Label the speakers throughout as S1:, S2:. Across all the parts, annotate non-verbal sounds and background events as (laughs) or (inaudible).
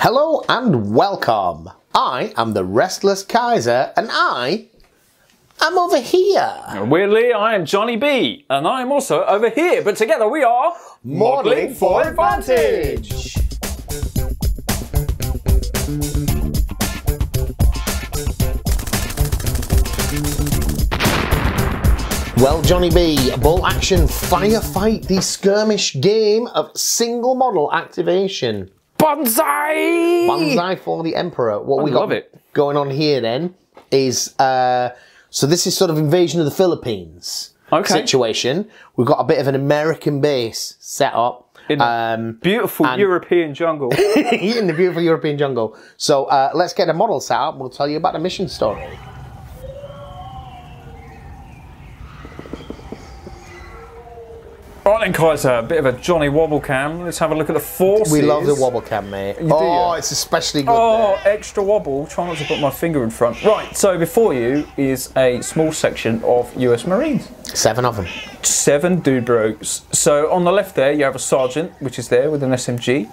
S1: Hello and welcome. I am the Restless Kaiser and I am over here.
S2: Weirdly, I am Johnny B, and I am also over here, but together we are
S1: Modelling for Advantage. Well, Johnny B, bolt action firefight, the skirmish game of single model activation.
S2: Bonsai!
S1: Banzai for the Emperor. What we got
S2: it.
S1: going on here then is uh, so this is sort of invasion of the Philippines
S2: Okay.
S1: situation. We've got a bit of an American base set up
S2: In
S1: um,
S2: Beautiful European jungle. (laughs)
S1: in the beautiful European jungle. So uh, let's get a model set up. We'll tell you about the mission story.
S2: Right then, Kaiser, a bit of a Johnny Wobble cam. Let's have a look at the forces.
S1: We love the wobble cam, mate. oh,
S2: you?
S1: it's especially good.
S2: Oh, extra wobble. Try not to put my finger in front. Right, so before you is a small section of US Marines.
S1: Seven of them.
S2: Seven dude bros. So on the left there, you have a sergeant, which is there with an SMG.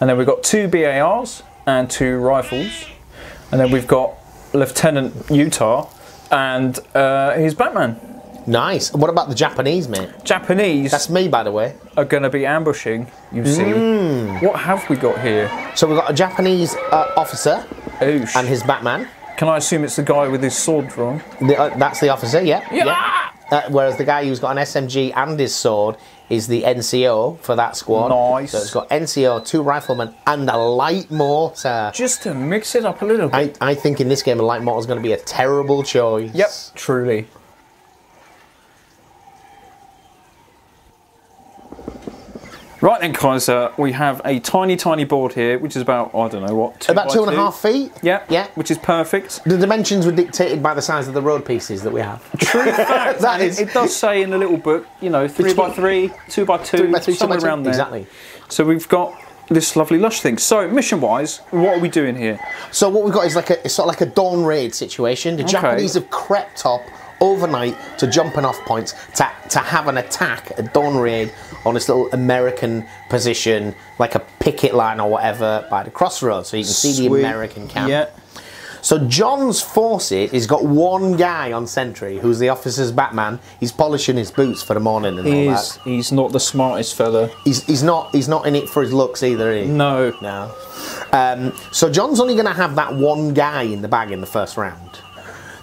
S2: And then we've got two BARs and two rifles. And then we've got Lieutenant Utah and uh, his Batman.
S1: Nice. What about the Japanese, mate?
S2: Japanese
S1: That's me, by the way.
S2: are going to be ambushing, you see.
S1: Mm.
S2: What have we got here?
S1: So we've got a Japanese uh, officer
S2: Oosh.
S1: and his Batman.
S2: Can I assume it's the guy with his sword drawn?
S1: The, uh, that's the officer, yeah.
S2: Yeah.
S1: Uh, whereas the guy who's got an SMG and his sword is the NCO for that squad.
S2: Nice.
S1: So it's got NCO, two riflemen, and a light mortar.
S2: Just to mix it up a little bit.
S1: I, I think in this game a light mortar is going to be a terrible choice.
S2: Yep, truly. Right then, Kaiser, we have a tiny, tiny board here, which is about, I don't know what, two
S1: About two and a half feet.
S2: Yeah,
S1: Yeah.
S2: which is perfect.
S1: The dimensions were dictated by the size of the road pieces that we have.
S2: True (laughs) fact.
S1: That is-
S2: it, it does say in the little book, you know, three by three, two by two,
S1: Three by two, two
S2: somewhere
S1: two.
S2: around there.
S1: Exactly.
S2: So we've got this lovely lush thing. So mission-wise, what are we doing here?
S1: So what we've got is like a it's sort of like a dawn raid situation. The Japanese have crept up overnight to jumping off points to, to have an attack, a dawn raid on this little American position, like a picket line or whatever by the crossroads, so you can see the American camp.
S2: Yeah.
S1: So John's forces, he's got one guy on sentry who's the officer's Batman. He's polishing his boots for the morning and all
S2: He's,
S1: that.
S2: he's not the smartest fella.
S1: He's, he's not he's not in it for his looks either, is he?
S2: No.
S1: No. Um, so John's only going to have that one guy in the bag in the first round.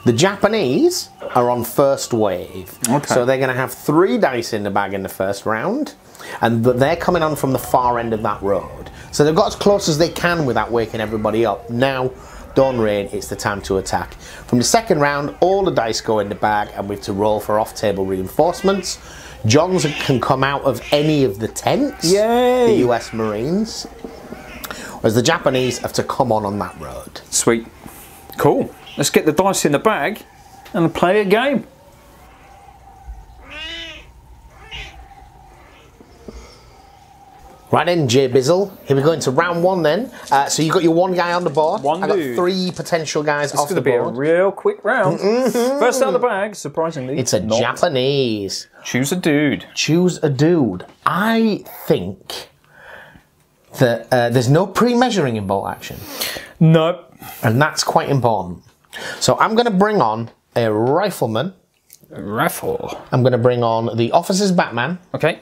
S1: The Japanese are on first wave.
S2: Okay.
S1: So they're going to have three dice in the bag in the first round, and they're coming on from the far end of that road. So they've got as close as they can without waking everybody up. Now, dawn rain, it's the time to attack. From the second round, all the dice go in the bag, and we have to roll for off-table reinforcements. John's can come out of any of the tents.
S2: Yay!
S1: The US Marines. Whereas the Japanese have to come on on that road.
S2: Sweet. Cool. Let's get the dice in the bag and play a game.
S1: Right then, Jay Bizzle. Here we go into round one then. Uh, so you've got your one guy on the board.
S2: One
S1: I've got
S2: dude.
S1: three potential guys
S2: It's
S1: off
S2: going to be a real quick round. (laughs) First out of the bag, surprisingly.
S1: it's a
S2: not.
S1: Japanese.
S2: Choose a dude.
S1: Choose a dude. I think that uh, there's no pre-measuring in bolt action.
S2: Nope.
S1: And that's quite important. So I'm going to bring on a rifleman.
S2: Rifle.
S1: I'm going to bring on the officer's Batman.
S2: Okay.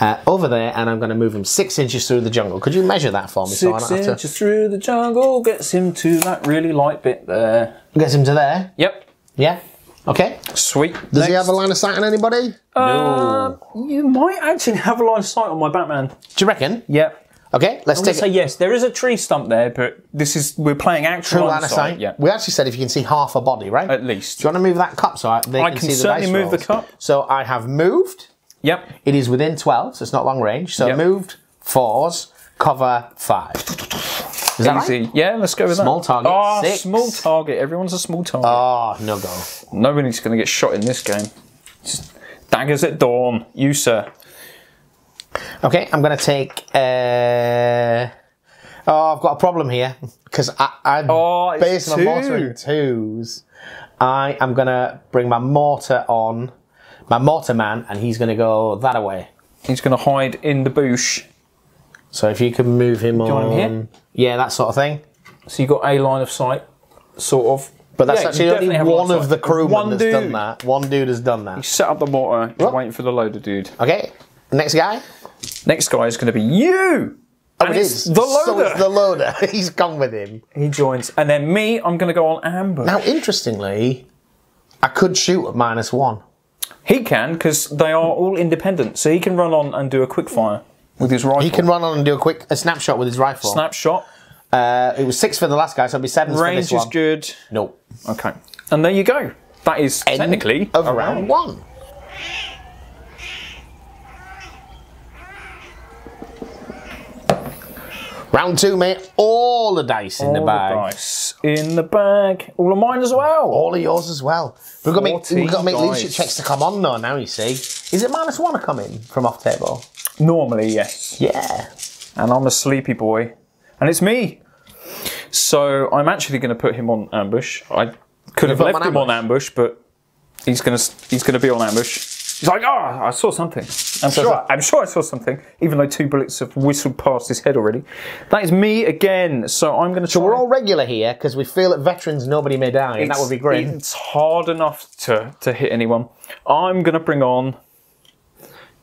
S1: uh, over there, and I'm going to move him six inches through the jungle. Could you measure that for me? so I
S2: Six
S1: don't have
S2: inches through the jungle gets him to that really light bit there.
S1: Gets him to there.
S2: Yep.
S1: Yeah. Okay.
S2: Sweet.
S1: Does he have a line of sight on anybody?
S2: Uh, You might actually have a line of sight on my Batman.
S1: Do you reckon?
S2: Yep.
S1: Okay. Let's
S2: I'm
S1: take
S2: say yes. There is a tree stump there, but this is we're playing actual
S1: true line of sight.
S2: Yeah.
S1: We actually said if you can see half a body, right?
S2: At least.
S1: Do you want to move that cup so I, they
S2: I
S1: can,
S2: can
S1: see the
S2: certainly
S1: dice
S2: move the cup.
S1: So I have moved.
S2: Yep.
S1: It is within 12, so it's not long range. So
S2: Yep.
S1: moved, fours, cover, five. Is that
S2: Easy.
S1: right?
S2: Yeah, let's go with
S1: Small
S2: that.
S1: Small target,
S2: Oh,
S1: six.
S2: small target. Everyone's a small target.
S1: Oh, no go.
S2: Nobody's going to get shot in this game. Just daggers at dawn. You, sir.
S1: Okay, I'm going to take. Uh... Oh, I've got a problem here because I, I
S2: Oh, it's
S1: based my
S2: two.
S1: mortar in twos. I am going to bring my mortar on, my mortar man, and he's going to go that away.
S2: He's going to hide in the bush.
S1: So if you can move him on,
S2: him here?
S1: yeah, that sort of thing.
S2: So you've got a line of sight, sort of.
S1: But that's
S2: Yeah,
S1: actually only one of the crewmen
S2: One
S1: that's
S2: dude.
S1: done that. One dude has done that.
S2: Set up the mortar, waiting for the loader dude.
S1: Okay, next guy.
S2: Next guy is going to be you!
S1: Oh,
S2: And
S1: it
S2: it's the loader.
S1: So it's the loader. He's gone with him.
S2: He joins. And then me, I'm going to go on ambush.
S1: Now, interestingly, I could shoot at minus one.
S2: He can, because they are all independent. So he can run on and do a quick fire with his rifle.
S1: He can run on and do a quick a snapshot with his rifle.
S2: Snapshot.
S1: Uh, it was six for the last guy, so it'll be seven for this one.
S2: Range is good.
S1: Nope.
S2: Okay. And there you go. That is
S1: End
S2: technically
S1: of round one. Round two, mate. All the dice in the bag.
S2: dice in the bag. All of mine as well.
S1: All of yours as well. We've got to make, we've got to make leadership checks to come on though. Now you see, is it minus one to come in from off table?
S2: Normally, yes.
S1: Yeah.
S2: And I'm a sleepy boy. And it's me. So I'm actually going to put him on ambush. I could have
S1: put him
S2: left
S1: on
S2: him on ambush, but he's going to he's going to be on ambush. He's like, oh, I saw something. I'm sure.
S1: so-
S2: I'm sure I saw something, even though two bullets have whistled past his head already. That is me again. So I'm going to.
S1: So we're all regular here because we feel that veterans nobody may die, and that would be great.
S2: It's hard enough to, to hit anyone. I'm going to bring on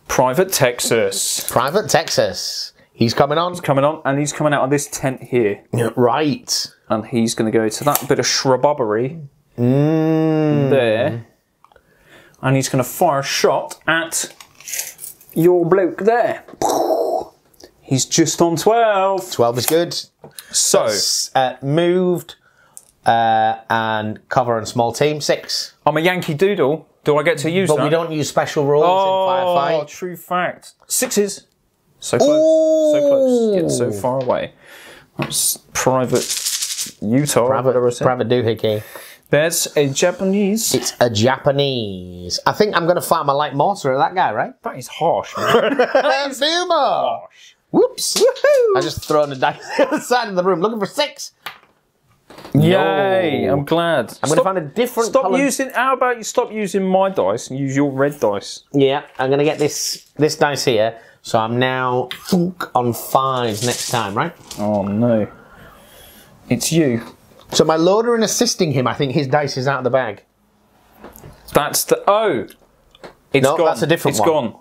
S2: Private Texas.
S1: Private Texas. He's coming on.
S2: He's coming on, and he's coming out of this tent here.
S1: Right.
S2: And he's going to go to that bit of shrubbery
S1: Mm.
S2: there. And he's going to fire a shot at your bloke there. He's just on 12.
S1: Twelve is good.
S2: So,
S1: Uh, moved uh, and cover and small team six.
S2: I'm a Yankee Doodle. Do I get to use
S1: But
S2: that?
S1: we don't use special rules
S2: Oh,
S1: in firefight.
S2: Oh true fact. Sixes. So close. So close. Yet so far away. That's private Utah.
S1: Private, private doohickey.
S2: There's a Japanese.
S1: It's a Japanese. I think I'm going to fire my light mortar at that guy, right?
S2: That is harsh. man. (laughs)
S1: Fumo! Whoops! I just thrown a dice (laughs) the other side of the room looking for six.
S2: Yay! I'm glad.
S1: I'm going to find a different
S2: Stop using. How about you stop using my dice and use your red dice?
S1: Yeah, I'm going to get this this dice here. So I'm now on five next time, right?
S2: Oh no! It's you.
S1: So my loader and assisting him, I think his dice is out of the bag.
S2: That's the. Oh, it's
S1: No,
S2: gone.
S1: that's a different
S2: It's
S1: one.
S2: gone.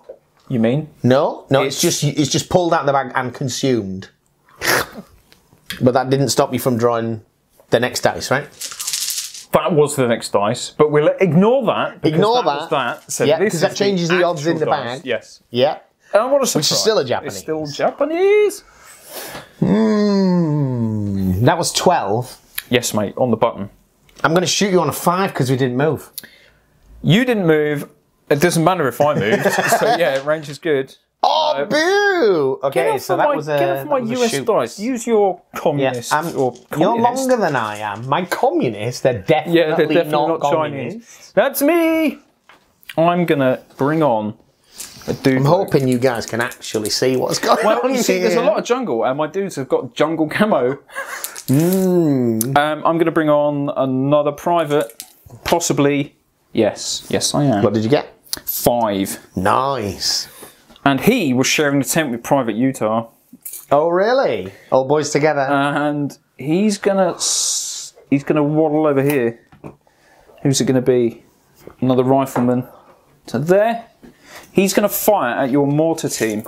S2: You mean?
S1: No, no, it's, just it's just pulled out of the bag and consumed. but that didn't stop you from drawing the next dice, right?
S2: That was the next dice, but we'll ignore that. because
S1: Ignore
S2: that. Was
S1: that.
S2: So
S1: Yeah,
S2: this
S1: 'cause that
S2: is
S1: changes the odds in
S2: actual
S1: the
S2: dice.
S1: bag.
S2: Yes.
S1: Yeah.
S2: And what a surprise.
S1: is still a Japanese.
S2: It's still Japanese. Mmm.
S1: That was twelve.
S2: Yes, mate. On the button.
S1: I'm going to shoot you on a five because we didn't move.
S2: You didn't move. It doesn't matter if I moved. (laughs) so yeah, range is good.
S1: Oh, uh,
S2: boo!
S1: Okay, so that
S2: my,
S1: was a
S2: get off my US
S1: shoot.
S2: dice. Use your communist or
S1: you're longer than I am. My communists, they're definitely,
S2: Yeah, they're definitely
S1: not,
S2: not. Chinese. That's me. I'm gonna bring on a dude.
S1: I'm hoping you guys can actually see what's going
S2: Well,
S1: on
S2: you see, there's a lot of jungle, and my dudes have got jungle camo. (laughs)
S1: Hmm.
S2: Um, I'm going to bring on another private, possibly. Yes, yes, I am.
S1: What did you get?
S2: Five,
S1: Nice.
S2: and he was sharing the tent with Private Utah,
S1: Oh, really? All boys together.
S2: and he's gonna he's gonna waddle over here. Who's it going to be? Another rifleman. To there. He's going to fire at your mortar team.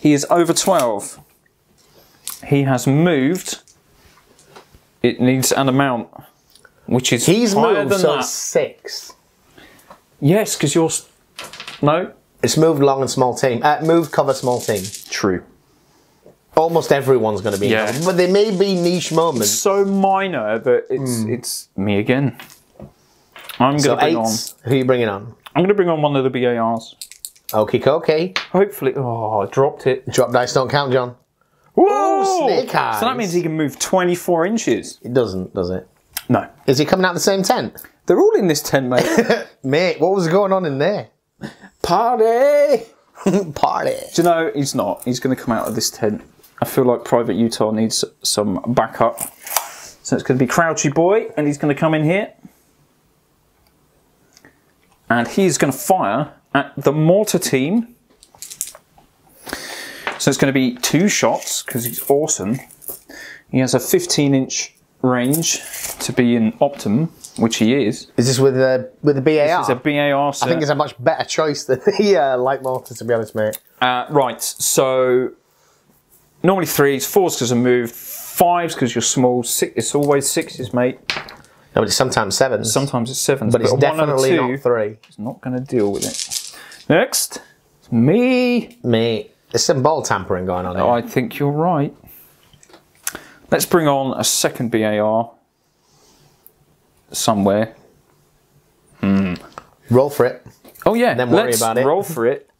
S2: He is over 12. He has moved. It needs an amount, which is
S1: He's
S2: higher
S1: moved,
S2: than
S1: so
S2: that.
S1: six.
S2: Yes, because you're. No?
S1: It's moved long and small team. Uh, moved cover small team.
S2: True.
S1: Almost everyone's going to be.
S2: Yeah.
S1: cover, But there may be niche moments.
S2: So minor that it's it's me again. I'm going to
S1: So
S2: bring on.
S1: eights. Who are you bringing on?
S2: I'm going to bring on one of the BARs.
S1: Okay, okay.
S2: Hopefully. Oh, I dropped it.
S1: Drop dice don't count, John.
S2: Whoa!
S1: snake eyes.
S2: So that means he can move 24 inches.
S1: It doesn't, does it?
S2: No.
S1: Is he coming out the same tent?
S2: They're all in this tent, mate. (laughs)
S1: Mate, what was going on in there?
S2: Party! (laughs)
S1: Party.
S2: Do you know, he's not. He's going to come out of this tent. I feel like Private Utah needs some backup. So it's going to be Crouchy Boy, and he's going to come in here. And he's going to fire at the mortar team. So it's going to be two shots because he's awesome. He has a 15 inch range to be in optimum, which he is.
S1: Is this with the with the BAR?
S2: It's a BAR set.
S1: I think it's a much better choice than the uh, light mortar, to be honest, mate.
S2: Uh, right, so normally threes, fours because of move, fives because you're small, six, it's always sixes, mate.
S1: No, but it's sometimes sevens.
S2: Sometimes it's sevens,
S1: but it's
S2: a one
S1: definitely
S2: two
S1: not three.
S2: is not going to deal with it. Next, it's me.
S1: Mate, there's some ball tampering going on here.
S2: I think you're right. Let's bring on a second BAR somewhere. Hmm.
S1: Roll for it.
S2: Oh yeah,
S1: Then worry
S2: let's
S1: about it.
S2: roll for it.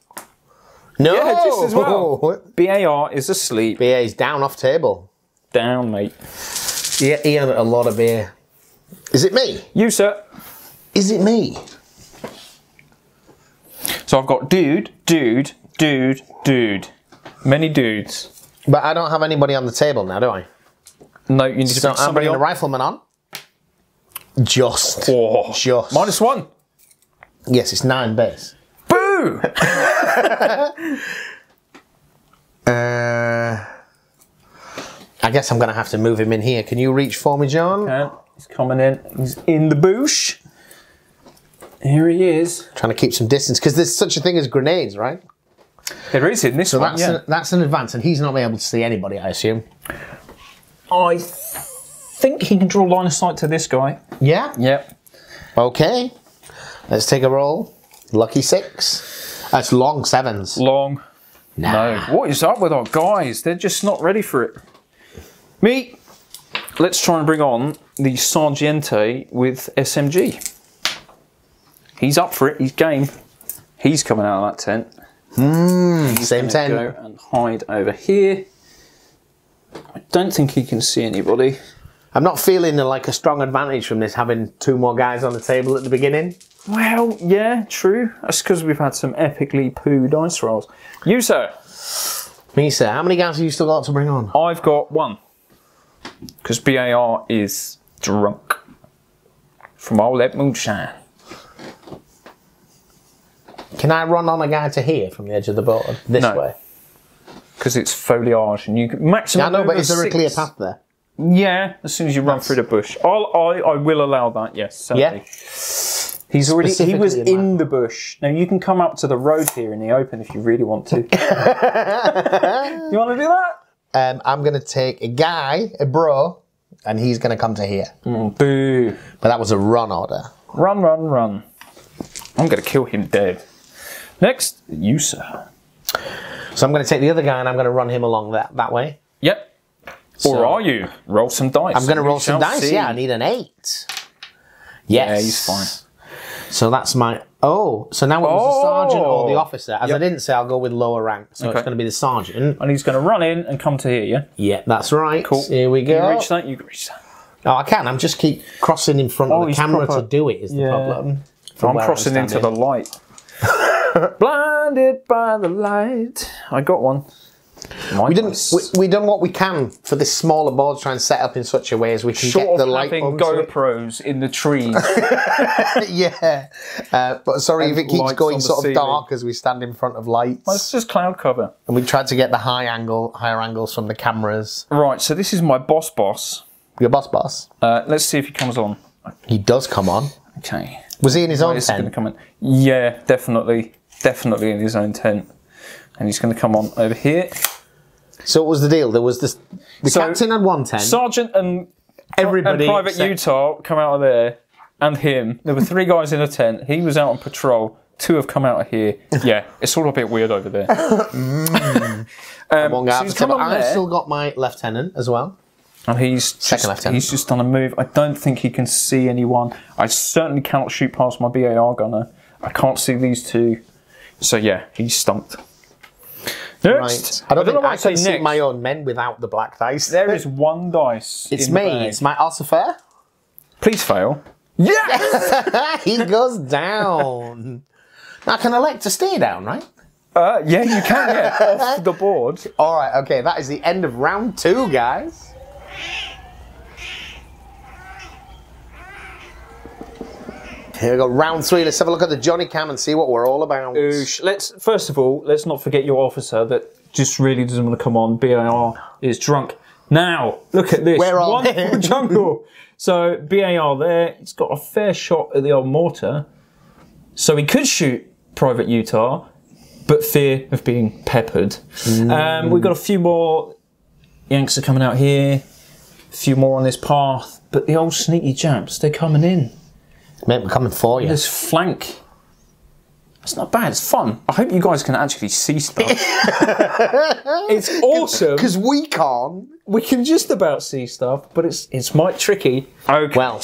S1: No!
S2: Yeah, just as well. (laughs) BAR is asleep.
S1: BA's down off table.
S2: Down, mate.
S1: Yeah, he had a lot of beer. Is it me?
S2: You, sir.
S1: Is it me?
S2: So I've got dude, dude, dude, dude. Many dudes.
S1: But I don't have anybody on the table now, do I?
S2: No, you need to
S1: So
S2: bring
S1: I'm
S2: somebody
S1: bringing a rifleman on. Just.
S2: Oh,
S1: Just.
S2: minus one.
S1: Yes, it's nine base.
S2: Boo! (laughs)
S1: Uh, I guess I'm going to have to move him in here. Can you reach for me, John?
S2: And he's coming in. He's in the bush. Here he is.
S1: Trying to keep some distance because there's such a thing as grenades, right?
S2: There is in this
S1: So
S2: one.
S1: that's
S2: Yeah.
S1: an, that's an advance, and he's not be able to see anybody, I assume.
S2: I think he can draw line of sight to this guy.
S1: Yeah.
S2: Yep.
S1: Okay. Let's take a roll. Lucky six. That's long sevens.
S2: Long.
S1: Nah.
S2: No. What is up with our guys? They're just not ready for it. Me. Let's try and bring on the Sargente with SMG. He's up for it. He's game. He's coming out of that tent.
S1: Mm, same
S2: Gonna
S1: ten.
S2: Go and hide over here. I don't think he can see anybody.
S1: I'm not feeling like a strong advantage from this having two more guys on the table at the beginning.
S2: Well, yeah, true. That's because we've had some epically poo dice rolls. You, sir.
S1: Me, sir, how many guys have you still got to bring on?
S2: I've got one. Because BAR is drunk. From all that moonshine.
S1: Can I run on a guy to here from the edge of the board this
S2: No.
S1: way?
S2: Because it's foliage and you can maximum.
S1: Yeah, I know, but is there a clear path there?
S2: Yeah, as soon as you run through the bush. I'll, I, I will allow that, yes, certainly.
S1: Yeah.
S2: He's already, he was
S1: in
S2: in the bush. Now you can come up to the road here in the open if you really want to. (laughs) you want to do that?
S1: Um, I'm going to take a guy, a bro, and he's going to come to here.
S2: Boo.
S1: But that was a run order.
S2: Run, run, run. I'm going to kill him dead. Next, you, sir.
S1: So I'm going to take the other guy and I'm going to run him along that, that way.
S2: Yep. or are you? Roll some dice.
S1: I'm going to roll some dice.
S2: see.
S1: Yeah, I need an eight.
S2: Yeah, he's fine.
S1: So that's my. Oh, so now it was the sergeant or the
S2: Oh.
S1: officer. As I didn't say, I'll go with lower rank. So
S2: Okay.
S1: it's going to be the sergeant.
S2: And he's going to run in and come to here, yeah?
S1: Yeah, that's right.
S2: Cool.
S1: Here we
S2: Can you
S1: go.
S2: reach that? You can reach that.
S1: Oh, I can. I'm just keep crossing in front
S2: Oh,
S1: of the camera
S2: proper-
S1: to do it. Is the
S2: Yeah.
S1: problem? From
S2: I'm crossing into the light. (laughs) (laughs) Blinded by the light. I got one.
S1: We didn't. We, we done what we can for this smaller board. to Try and set up in such a way as we can
S2: Short
S1: get the
S2: of
S1: light
S2: having. GoPros in the trees. (laughs)
S1: yeah, uh, but sorry if it keeps
S2: lights on
S1: going
S2: the
S1: sort of
S2: ceiling.
S1: dark as we stand in front of lights.
S2: It's just cloud cover.
S1: and we tried to get the high angle, higher angles from the cameras.
S2: Right, so this is my boss boss.
S1: Your boss, boss.
S2: Uh, let's see if he comes on.
S1: He does come on.
S2: Okay.
S1: Was he in his own
S2: This is
S1: tent?
S2: come in. Yeah, definitely. Definitely in his own tent. And he's going to come on over here.
S1: So what was the deal? There was this. The
S2: So-
S1: captain had one tent.
S2: Sergeant and,
S1: everybody.
S2: and Private
S1: except-
S2: Utah come out of there, and him. There were three guys in a tent. He was out on patrol. Two have come out of here. (laughs) Yeah, it's all a bit weird over there. (laughs) um,
S1: One guy
S2: so
S1: at
S2: he's
S1: the
S2: come
S1: table.
S2: on
S1: I've
S2: there,
S1: still got my lieutenant as well.
S2: and he's
S1: Second
S2: just,
S1: lieutenant.
S2: he's just done a move. I don't think he can see anyone. I certainly cannot shoot past my BAR gunner. I can't see these two. So yeah, he's stumped. Next,
S1: Right. I don't,
S2: know
S1: think
S2: why
S1: I can see
S2: next.
S1: my own men without the black dice.
S2: There is one dice. (laughs)
S1: It's
S2: in the
S1: me.
S2: bag.
S1: It's my Ossifer.
S2: Please fail. Yeah. (laughs)
S1: he goes down. now I can elect to stay down, right?
S2: uh, yeah, you can get (laughs) off the board.
S1: All right. Okay. That is the end of round two, guys. Here we go. Round three. Let's have a look at the Johnny Cam and see what we're all about.
S2: Oosh. Let's first of all, let's not forget your officer that just really doesn't want to come on. BAR is drunk. Now, look at this.
S1: Where are they?
S2: jungle. So BAR there, he's got a fair shot at the old mortar. So he could shoot Private Utah, but fear of being peppered. Um, we've got a few more Yanks are coming out here, a few more on this path, but the old sneaky chaps, they're coming in.
S1: Mate, we're coming for you.
S2: This flank. It's not bad, it's fun. I hope you guys can actually see stuff. (laughs) it's awesome.
S1: Because we can't.
S2: We can just about see stuff, but it's it's might tricky. Okay.
S1: Well,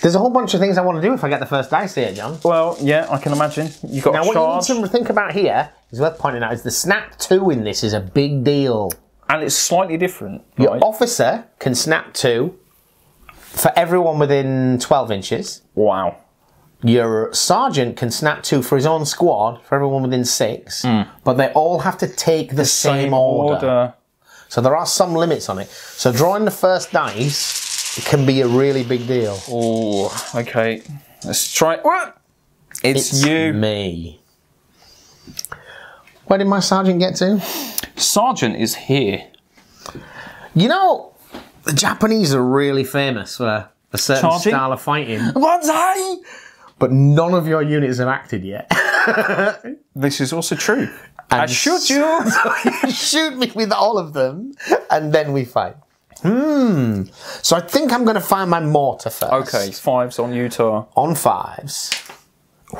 S1: there's a whole bunch of things I want to do if I get the first dice here, John.
S2: Well, yeah, I can imagine. You got
S1: Now,
S2: a
S1: what
S2: charge,
S1: you need to think about here is worth pointing out is the snap two in this is a big deal.
S2: and it's slightly different.
S1: Your
S2: Right?
S1: officer can snap two for everyone within 12 inches.
S2: Wow.
S1: Your sergeant can snap two for his own squad for everyone within six,
S2: Hmm.
S1: but they all have to take the, same, order. So there are some limits on it. So drawing the first dice can be a really big deal.
S2: Oh, okay. Let's try. What? It's,
S1: It's
S2: you,
S1: me. Where did my sergeant get to?
S2: Sergeant is here.
S1: You know, the Japanese are really famous for a certain
S2: Charging?
S1: style of fighting, What's
S2: Banzai!
S1: But none of your units have acted yet. (laughs)
S2: This is also true. I
S1: And
S2: shoot (laughs) you.
S1: Shoot me with all of them, and then we fight. Hmm. So I think I'm going to find my mortar first.
S2: Okay, fives on Utah.
S1: On fives.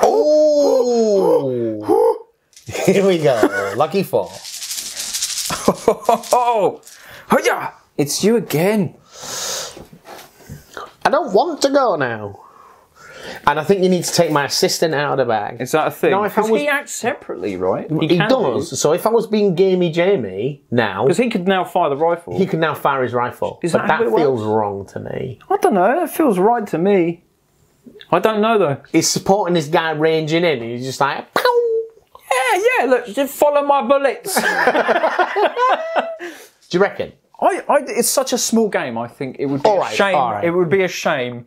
S1: Oh! Here we go. Lucky four. (laughs)
S2: Oh, yeah, it's you again.
S1: I don't want to go now. And I think you need to take my assistant out of the bag.
S2: Is that a thing?
S1: No, if
S2: Because
S1: was-
S2: he acts separately, right?
S1: he
S2: can
S1: does. So if I was being gamey Jamie now,
S2: Because he could now fire the rifle.
S1: he can now fire his rifle.
S2: Is
S1: but
S2: that
S1: that feels
S2: works?
S1: wrong to me.
S2: I don't know. That feels right to me. I don't know though.
S1: He's supporting this guy ranging in, and he's just like, Pow!
S2: Yeah, yeah. Look, just follow my bullets. (laughs) (laughs)
S1: Do you reckon?
S2: I, I, it's such a small game. I think it would be
S1: All
S2: a shame.
S1: all right.
S2: It would be a shame.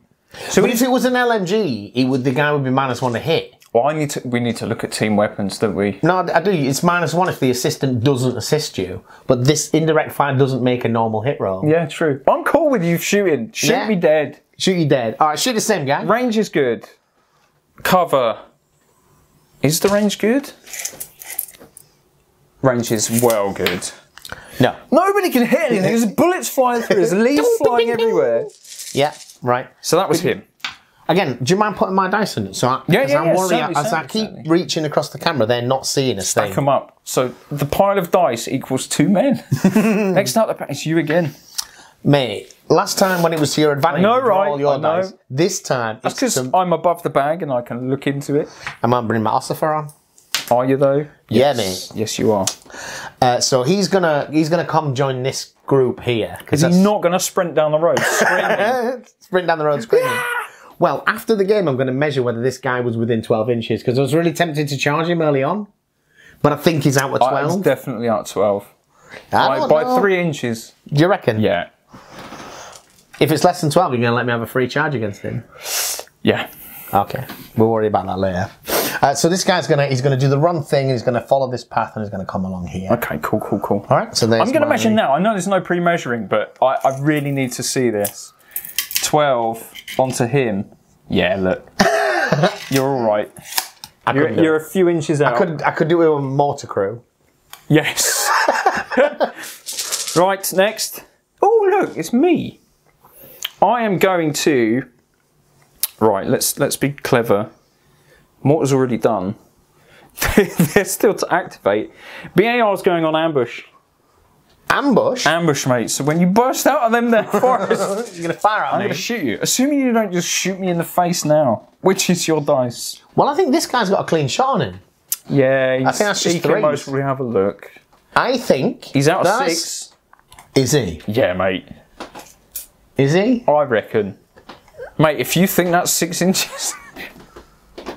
S2: So
S1: But if it was an LMG, he would the guy would be minus one to hit.
S2: well, I need to. We need to look at team weapons, don't we?
S1: No, I do. It's minus one if the assistant doesn't assist you. But this indirect fire doesn't make a normal hit roll.
S2: Yeah, true. I'm cool with you shooting. Shoot
S1: Yeah.
S2: me dead.
S1: Shoot you dead. All right, shoot the same guy.
S2: Range is good. Cover. Is the range good? Range is well good.
S1: No.
S2: Nobody can hit anything. There's bullets flying through. There's leaves flying everywhere.
S1: Yeah. Right.
S2: So that was him.
S1: Again, do you mind putting my dice in it? So I,
S2: Yeah, yeah,
S1: I'm
S2: yeah,
S1: worried, as I keep
S2: certainly.
S1: reaching across the camera, they're not seeing a thing.
S2: Come up. So the pile of dice equals two men. (laughs) Next up, is you again.
S1: Mate, last time when it was to your advantage,
S2: know,
S1: you
S2: right?
S1: all your dice. This time, it's
S2: Because I'm above the bag and I can look into it.
S1: I might bring my ossifer on.
S2: Are you though?
S1: Yeah,
S2: Yes. Yes, you are.
S1: Uh, so he's gonna he's gonna come join this group here.
S2: Is he not going to sprint down the road screaming? (laughs)
S1: sprint down the road screaming? Well, after the game, I'm going to measure whether this guy was within 12 inches because I was really tempted to charge him early on, but I think he's out
S2: I was
S1: 12.
S2: definitely out 12.
S1: I
S2: By,
S1: don't
S2: by
S1: know.
S2: three inches.
S1: Do you reckon?
S2: Yeah.
S1: If it's less than 12, you're going to let me have a free charge against him.
S2: Yeah.
S1: Okay, we'll worry about that later. Uh, so this guy's gonna he's gonna do the run thing and he's gonna follow this path and he's gonna come along here.
S2: Okay, cool, cool, cool.
S1: All right, so there's
S2: I'm going to measure now. I know there's no pre measuring, but I, I really need to see this. 12 onto him. Yeah, look. (laughs) you're all right.
S1: I
S2: You're,
S1: do
S2: you're
S1: it.
S2: a few inches out.
S1: I could I could do it with a mortar crew.
S2: Yes. (laughs) right, next. Oh, look, it's me. I am going to. Right, let's let's be clever. Mortar's already done. (laughs) They're still to activate. BAR's going on ambush.
S1: Ambush.
S2: Ambush, mate. So when you burst out of them there (laughs) forests,
S1: You're gonna fire at
S2: I'm
S1: me.
S2: going to shoot you. Assuming you don't just shoot me in the face now. Which is your dice?
S1: Well, I think this guy's got a clean shot on him.
S2: Yeah, he's,
S1: think that's just
S2: he can most probably have a look.
S1: I think
S2: He's out of six.
S1: Is he?
S2: Yeah, mate.
S1: Is he?
S2: I reckon. Mate, if you think that's six inches,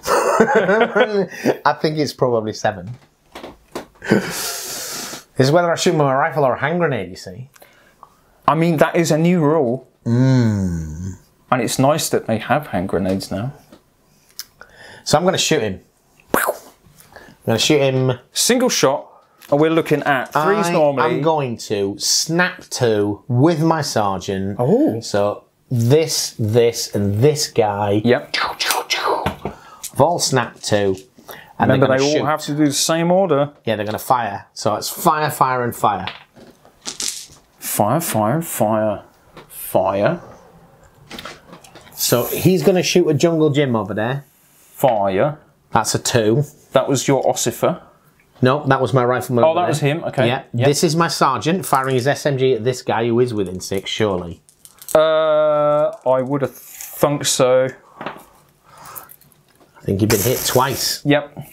S2: (laughs)
S1: I think it's probably seven. This is whether I shoot him with a rifle or a hand grenade. You see.
S2: I mean, that is a new rule. Hmm. And it's nice that they have hand grenades now.
S1: So I'm gonna shoot him. I'm gonna shoot him.
S2: Single shot. And we're looking at threes
S1: I
S2: normally.
S1: am going to snap two with my sergeant.
S2: Oh.
S1: So this, this, and this guy.
S2: Yep.
S1: All snapped two. And
S2: Remember, they all
S1: shoot.
S2: have to do the same order.
S1: Yeah, they're going to fire. So it's fire, fire, and fire.
S2: Fire, fire, fire, fire,
S1: So he's going to shoot a jungle gym over there.
S2: fire.
S1: That's a two.
S2: That was your ossifer.
S1: No, that was my rifleman.
S2: Oh, that was him. Okay.
S1: Yeah.
S2: Yep.
S1: This is my sergeant firing his SMG at this guy who is within six, surely.
S2: Uh, I would have thunk so.
S1: I think you've been hit twice.
S2: Yep.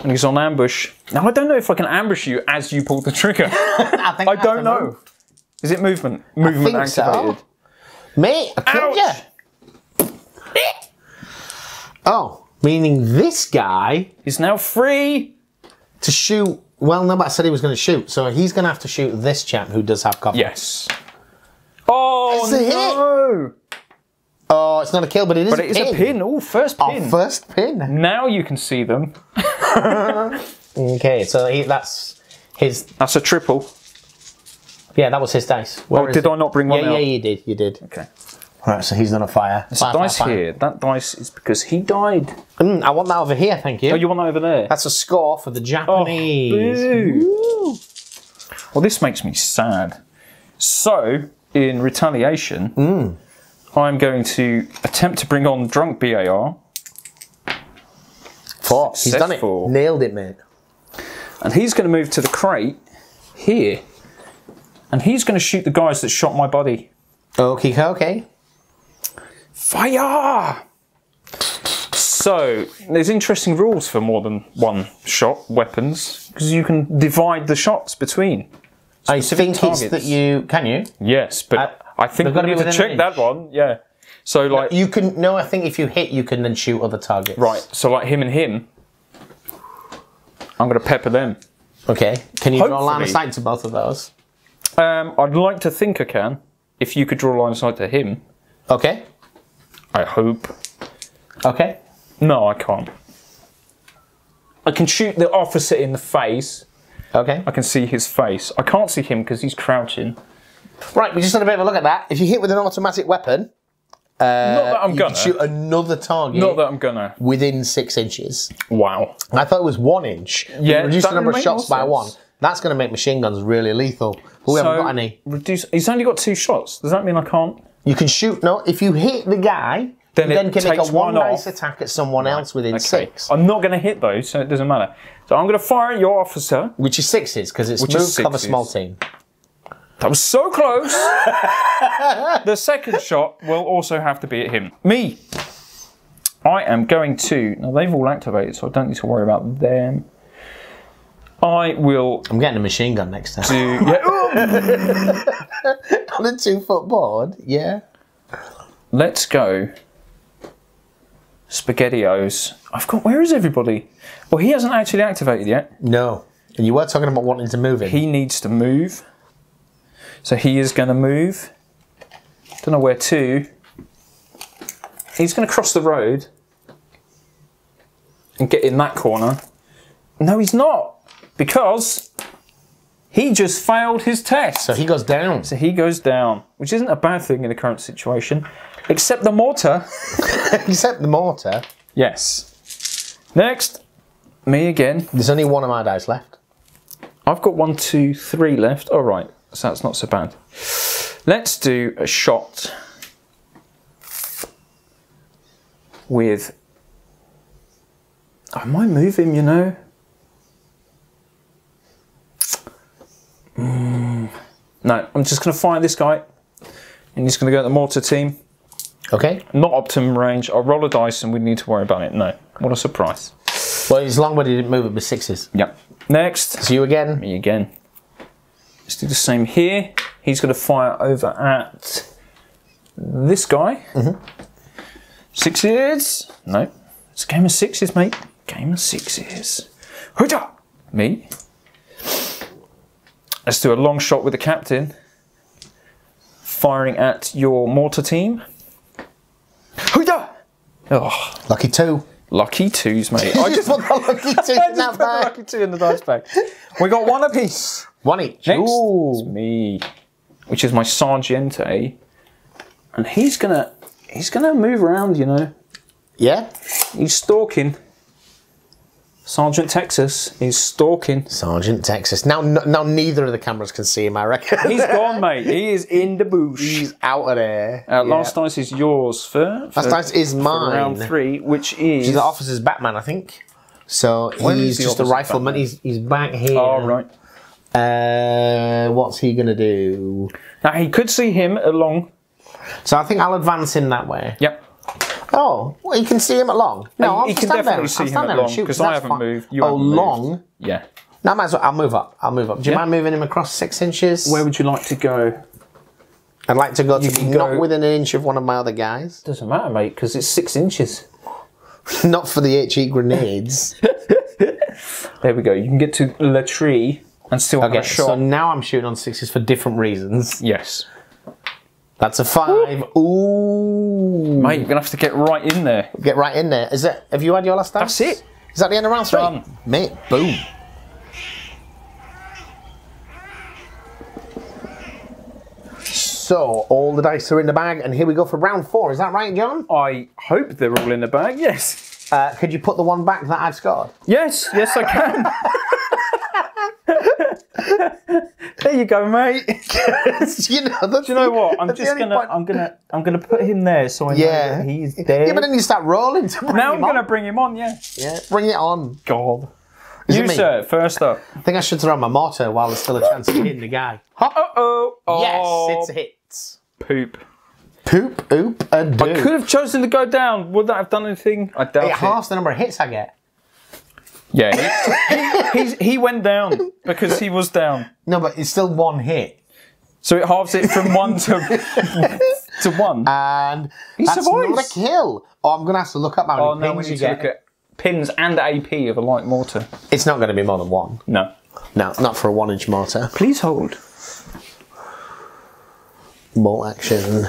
S2: And he's on ambush. Now I don't know if I can ambush you as you pull the trigger. (laughs)
S1: I, think
S2: I don't know. Is it movement? Movement
S1: think so.
S2: activated.
S1: Mate, I killed
S2: Ouch.
S1: you. Oh, meaning this guy
S2: is now free.
S1: to shoot. Well, no, but I said he was going to shoot, so he's going to have to shoot this chap who does have cover.
S2: Yes. Oh
S1: It's a hit.
S2: no!
S1: Oh, it's not a kill, but it is
S2: But
S1: a
S2: it is
S1: pin.
S2: a pin. Oh, first pin.
S1: Our first pin.
S2: Now you can see them. (laughs)
S1: Okay, so he, that's his.
S2: That's a triple.
S1: Yeah, that was his dice. Where
S2: Oh, did
S1: it?
S2: I not bring one
S1: Yeah,
S2: out?
S1: yeah, you did. You did.
S2: Okay.
S1: All right, so he's on a fire.
S2: There's
S1: Fire,
S2: a dice
S1: fire.
S2: here. That dice is because he died.
S1: Mm, I want that over here, thank you.
S2: Oh, you want that over there?
S1: That's a score for the
S2: Oh,
S1: Japanese.
S2: boo. Well, this makes me sad. So, in retaliation, I'm going to attempt to bring on drunk BAR,
S1: Four. He's done it.
S2: Successful.
S1: Nailed it, mate.
S2: and he's going to move to the crate here, and he's going to shoot the guys that shot my body.
S1: Okay, okay.
S2: Fire! So, there's interesting rules for more than one shot weapons because you can divide the shots between.
S1: I
S2: Specific
S1: think
S2: targets.
S1: it's that you can you.
S2: Yes, but
S1: Uh,
S2: I think
S1: they've
S2: we
S1: gotta be
S2: need to
S1: within
S2: check
S1: an
S2: that
S1: inch.
S2: one. Yeah. So like
S1: You can no. I think if you hit, you can then shoot other targets.
S2: right. So like him and him, I'm going to pepper them.
S1: Okay. Can you draw a line of
S2: Hopefully.
S1: sight to both of those?
S2: Um, I'd like to think I can. If you could draw a line of sight to him,
S1: Okay.
S2: I hope.
S1: Okay.
S2: No, I can't. I can shoot the officer in the face.
S1: Okay.
S2: I can see his face. I can't see him because he's crouching.
S1: Right. We just had a bit of a look at that. If you hit with an automatic weapon, uh,
S2: Not that I'm
S1: you
S2: gonna.
S1: can shoot another target
S2: Not that I'm gonna.
S1: within six inches.
S2: Wow.
S1: I thought it was one inch. We
S2: Yeah,
S1: reduced
S2: that
S1: the number of
S2: would make
S1: shots by
S2: sense.
S1: one. That's going to make machine guns really lethal. But we haven't got any.
S2: reduce. He's only got two shots. Does that mean I can't?
S1: You can shoot. No, if you hit the guy,
S2: Then
S1: you
S2: it
S1: then can make
S2: takes
S1: a one
S2: one off.
S1: attack at someone else within
S2: Okay.
S1: six,
S2: I'm not going to hit those, so it doesn't matter. So I'm going to fire at your officer.
S1: which is sixes because it's
S2: Which
S1: move cover
S2: sixes.
S1: small team.
S2: That was so close. (laughs) the second shot will also have to be at him. Me. I am going to. Now they've all activated, so I don't need to worry about them. I will
S1: I'm getting a machine gun next time.
S2: do. (laughs) Yeah,
S1: On a two foot board, yeah.
S2: let's go. Spaghettios. I've got. Where is everybody? Well, he hasn't actually activated yet.
S1: No, and you were talking about wanting to move in.
S2: He needs to move. So he is going to move. Don't know where to. He's going to cross the road and get in that corner. No, he's not. Because he just failed his test.
S1: so he goes down.
S2: So he goes down, which isn't a bad thing in the current situation. Except the mortar. (laughs)
S1: Except the mortar.
S2: Yes. Next, me again.
S1: There's only one of my dice left.
S2: I've got one, two, three left. All right, so that's not so bad. Let's do a shot with. I might move him, you know. Mm, No, I'm just going to fire this guy, and he's going to go at the mortar team.
S1: Okay.
S2: Not optimum range. I'll roll a dice, and we need to worry about it. No, what a surprise.
S1: Well, as long as he didn't move it with sixes.
S2: Yep. Next.
S1: It's you again.
S2: me again. Let's do the same here. He's going to fire over at this guy. Mm-hmm. Sixes. No. It's a game of sixes, mate. Game of sixes. Hooja! Me. Let's do a long shot with the captain. Firing at your mortar team. Hooja! Oh,
S1: Lucky two.
S2: Lucky twos, mate. I just (laughs)
S1: want the lucky two in that bag.
S2: lucky two in the dice bag. We got one apiece.
S1: One each.
S2: Next,
S1: Ooh.
S2: me, which is my Sargente, and he's gonna he's gonna move around. You know,
S1: Yeah.
S2: he's stalking. Sergeant Texas, he's stalking.
S1: Sergeant Texas. Now, now neither of the cameras can see him. I reckon.
S2: He's (laughs) gone, mate. He is in the bush.
S1: He's out of there.
S2: Uh, Last dice is yours for, for
S1: Last dice is mine.
S2: round three, which is
S1: He's the officer's Batman, I think. So he's just a rifleman.
S2: Batman?
S1: He's he's back here.
S2: Oh right.
S1: Uh, what's he gonna do?
S2: Now he could see him along.
S1: So I think I'll advance in that way.
S2: Yep.
S1: Oh, well, you can see him at long. No,
S2: He-
S1: I'll
S2: he can
S1: stand
S2: definitely
S1: there.
S2: see
S1: I'll
S2: him
S1: stand
S2: at long,
S1: shoot,
S2: 'cause I haven't
S1: fine.
S2: moved, you
S1: oh,
S2: haven't moved.
S1: long.
S2: Yeah.
S1: No, I might as well. I'll move up. I'll move up. Do you
S2: Yeah.
S1: mind moving him across six inches?
S2: Where would you like to go?
S1: I'd like to go to
S2: can
S1: not
S2: go-
S1: within an inch of one of my other guys.
S2: Doesn't matter, mate, because it's six inches. (laughs)
S1: not for the HE grenades. (laughs)
S2: There we go. You can get to the tree and still have
S1: okay,
S2: a shot.
S1: so now I'm shooting on sixes for different reasons.
S2: yes.
S1: That's a five. Ooh.
S2: Mate, you're gonna have to get right in there.
S1: Get right in there. Is that? Have you had your last dance?
S2: That's it.
S1: Is that the end of round three?
S2: Done.
S1: Mate, boom. So all the dice are in the bag, and here we go for round four. Is that right, John?
S2: I hope they're all in the bag. Yes.
S1: Uh, could you put the one back that I've scored?
S2: Yes. Yes, I can. (laughs) (laughs) there you go, mate. (laughs)
S1: you know,
S2: Do you know what? I'm just gonna,
S1: point-
S2: I'm gonna, I'm gonna put him there so I know
S1: Yeah,
S2: that he's there.
S1: Yeah, but then you start rolling to bring
S2: now I'm
S1: him
S2: gonna bring him on. Yeah.
S1: Yeah, bring it on.
S2: God.
S1: Is
S2: You sir, first up.
S1: I think I should throw my mortar while there's still a chance of hitting the guy.
S2: Uh oh.
S1: Yes, it's a hit.
S2: poop.
S1: Poop, oop, a do.
S2: I could have chosen to go down. Would that have done anything? I doubt
S1: It
S2: it.
S1: halves the number of hits I get.
S2: Yeah, he, he, he's, he went down because he was down.
S1: No, but it's still one hit.
S2: So it halves it from one to to one.
S1: And that's
S2: survives.
S1: not a kill. Oh, I'm going to have to look up how many
S2: oh no, we
S1: pins you
S2: need to
S1: get.
S2: look at pins and AP of a light mortar.
S1: It's not going to be more than one.
S2: No.
S1: No, not for a one inch mortar.
S2: Please hold.
S1: Bolt action.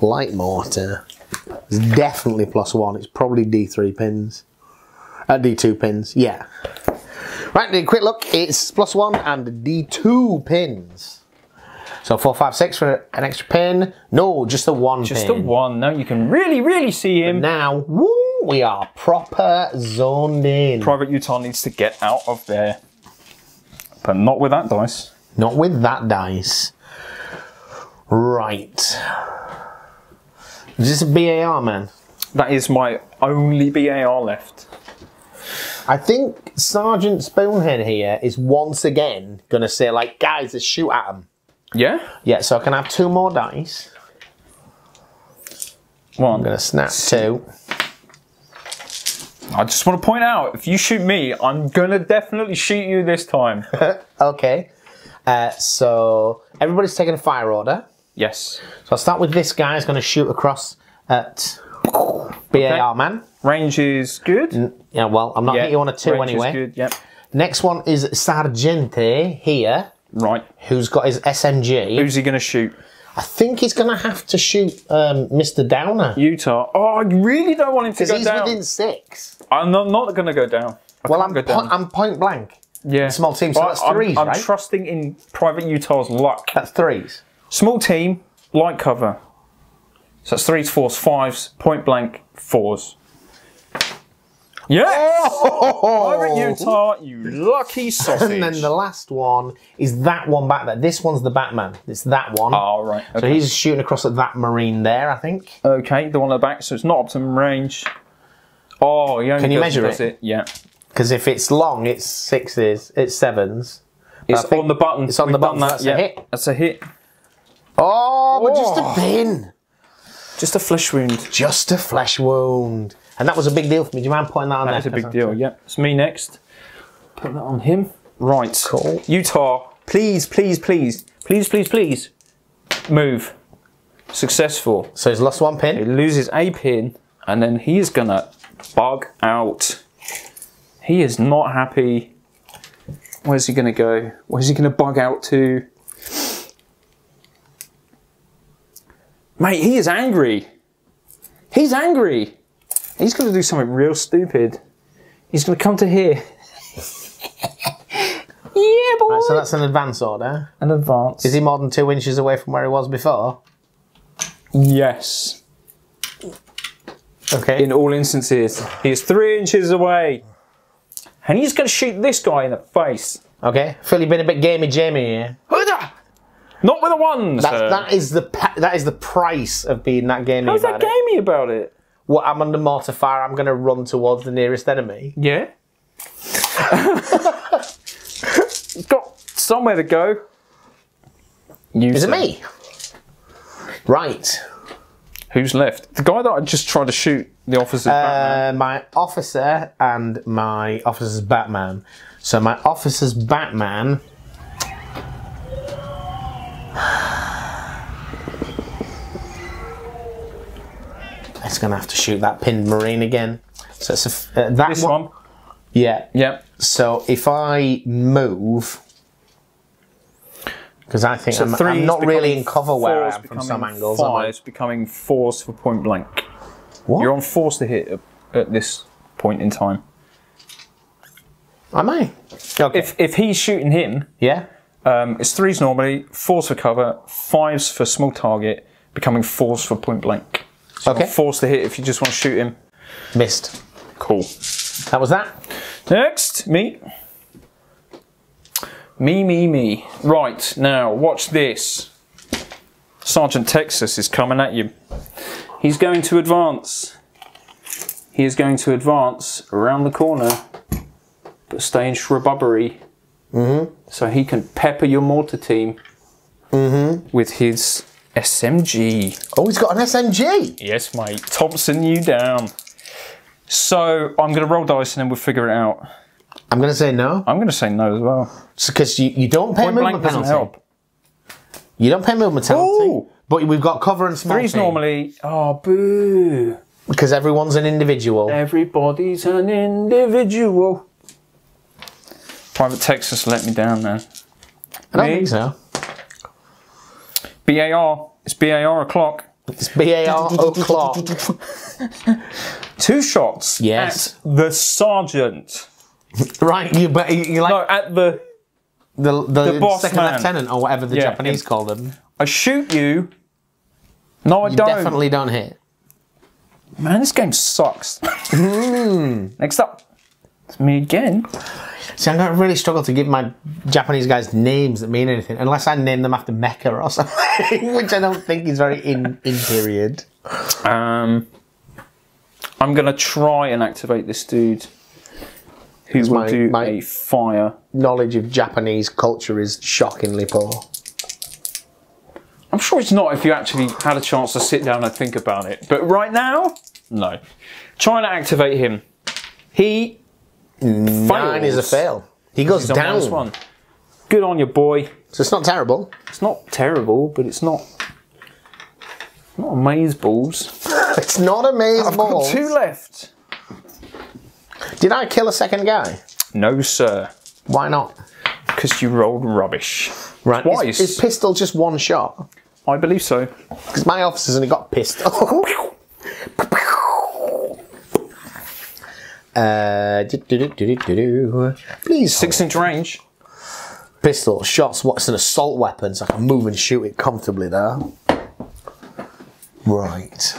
S1: Light mortar. It's definitely plus one. It's probably D3 pins. Uh, D2 pins, yeah. Right, a quick look. It's plus one and D2 pins. So four, five, six for an extra pin. No, just the one
S2: Just
S1: pin.
S2: the one. Now you can really, really see him.
S1: Now, woo, we are proper zoned in.
S2: Private Utah needs to get out of there. But not with that dice.
S1: Not with that dice. Right. Is this a BAR, man?
S2: That is my only BAR left.
S1: I think Sergeant Spoonhead here is once again going to say, like, guys, let's shoot at him.
S2: Yeah?
S1: Yeah, so I can have two more dice.
S2: One.
S1: I'm going to snap two.
S2: I just want to point out, if you shoot me, I'm gonna definitely shoot you this time. (laughs)
S1: Okay. Uh, so everybody's taking a fire order.
S2: yes.
S1: So I'll start with this guy. He's going to shoot across at BAR, man.
S2: Range is good.
S1: Yeah, well, I'm not
S2: yeah.
S1: hitting you on a two
S2: Range
S1: anyway.
S2: Is good. Yep.
S1: Next one is Sargente here,
S2: Right.
S1: who's got his SMG.
S2: Who's he gonna shoot?
S1: I think he's going to have to shoot um, Mr. Downer.
S2: Utah. Oh, I really don't want him to
S1: Because
S2: go
S1: he's
S2: down.
S1: within six.
S2: I'm not, not gonna go down. I
S1: Well, I'm,
S2: go down.
S1: I'm point blank.
S2: yeah.
S1: small team, so
S2: Well,
S1: that's
S2: I'm-
S1: threes,
S2: I'm,
S1: right?
S2: trusting in Private Utah's luck.
S1: That's threes.
S2: Small team, light cover. So that's threes, fours, fives, point blank, fours. Yes! Oh! Private Utah, you lucky sausage. (laughs)
S1: And then the last one is that one back there. This one's the Batman. It's that one.
S2: Oh, right.
S1: So he's shooting across at that marine there, I think.
S2: okay, the one at the back, so it's not optimum range. Oh, only
S1: Can you measure
S2: does
S1: it?
S2: Yeah.
S1: Because if it's long, it's sixes, it's sevens.
S2: It's on the button.
S1: it's on
S2: We've
S1: the button, that's a hit.
S2: That's a hit.
S1: Oh, but just
S2: Oh.
S1: a pin.
S2: Just a flesh wound.
S1: Just a flesh wound. And that was a big deal for me. Do you mind putting that on there?
S2: That's a big deal. Yep. It's me next. Put that on him. Right.
S1: Cool.
S2: Utah, please, please, please, please, please, please, move. Successful.
S1: So he's lost one pin.
S2: He loses a pin, and then he's gonna bug out. He is not happy. Where's he gonna go? Where's he gonna bug out to? Mate, he is angry. He's angry. He's going to do something real stupid. He's going to come to here. (laughs) yeah, boy.
S1: Right, so that's an advance order.
S2: An advance.
S1: Is he more than two inches away from where he was before?
S2: Yes.
S1: Okay.
S2: In all instances, he is three inches away. And he's going to shoot this guy in the face.
S1: Okay. Phil, you've been a bit gamey Jamie here.
S2: Not with a one,
S1: That's,
S2: sir.
S1: that uh, is the pa- that is the price of being that gamey
S2: How's
S1: about
S2: that
S1: it.
S2: gamey about it?
S1: What I'm under mortar fire. I'm going to run towards the nearest enemy.
S2: Yeah. (laughs) Got somewhere to go. You
S1: Is it me? Right.
S2: Who's left? The guy that I just tried to shoot the officer. Batman.
S1: Uh, my officer and my officer's Batman. So my officer's Batman. It's gonna have to shoot that pinned marine again. So it's a uh, that
S2: This one.
S1: Yeah.
S2: Yep.
S1: So if I move, because I think
S2: So
S1: I'm, I'm not really in cover where I am from some angles. am I?
S2: Five's becoming fours for point blank.
S1: What?
S2: You're on force to hit at, at this point in time.
S1: Am I? Okay.
S2: If if he's shooting him,
S1: yeah.
S2: um, it's threes normally, fours for cover, fives for small target, becoming fours for point blank.
S1: Okay.
S2: force to hit if you just want to shoot him.
S1: Missed.
S2: Cool.
S1: That was that.
S2: Next, me. Me, me, me. Right, now, watch this. Sergeant Texas is coming at you. He's going to advance. He is going to advance around the corner, but stay in shrubbery. Mm-hmm. So he can pepper your mortar team mm-hmm. with his SMG.
S1: Oh, he's got an SMG.
S2: Yes, mate. Thompson you down. So I'm going to roll dice and then we'll figure it out.
S1: I'm going to say no.
S2: I'm going to say no as well.
S1: Because you, you don't pay
S2: Point
S1: movement
S2: doesn't
S1: penalty.
S2: help.
S1: You don't pay movement penalty.
S2: Ooh.
S1: But we've got cover and small
S2: Three's
S1: team,
S2: normally, oh, boo.
S1: Because everyone's an individual.
S2: Everybody's an individual. Private Texas let me down then.
S1: I don't
S2: me?
S1: think so.
S2: BAR. It's BAR o'clock.
S1: It's BAR o'clock. (laughs)
S2: Two shots
S1: Yes.
S2: at the sergeant.
S1: right, you but you, like
S2: No, at the.
S1: the, the,
S2: the boss
S1: second
S2: man.
S1: lieutenant or whatever the
S2: Yeah,
S1: Japanese
S2: him.
S1: call them.
S2: I shoot you. No, I
S1: You
S2: don't.
S1: You definitely don't hit.
S2: Man, this game sucks.
S1: Hmm.
S2: Next up. It's me again.
S1: See, I'm going to really struggle to give my Japanese guys names that mean anything, unless I name them after Mecca or (laughs) something, which I don't think is very in, in period.
S2: Um, I'm going to try and activate this dude who will
S1: my-
S2: do
S1: my-
S2: a fire.
S1: Knowledge of Japanese culture is shockingly poor.
S2: I'm sure it's not if you actually had a chance to sit down and think about it. But right now, no. Trying to activate him. He
S1: Nine is a fail. He goes
S2: He's on
S1: down.
S2: minus one. Good on you, boy.
S1: So it's not terrible.
S2: It's not terrible, but it's not. Not amaze balls.
S1: It's not a maze
S2: I've
S1: ball.
S2: got two left.
S1: Did I kill a second guy?
S2: No, sir.
S1: Why not?
S2: Because you rolled rubbish.
S1: Right.
S2: Twice.
S1: Is, is pistol just one shot?
S2: I believe so.
S1: Because my officer's only got pistol. (laughs) (laughs) uh. Please.
S2: Six inch range.
S1: pistol shots. What's an assault weapon? So I can move and shoot it comfortably there. Right.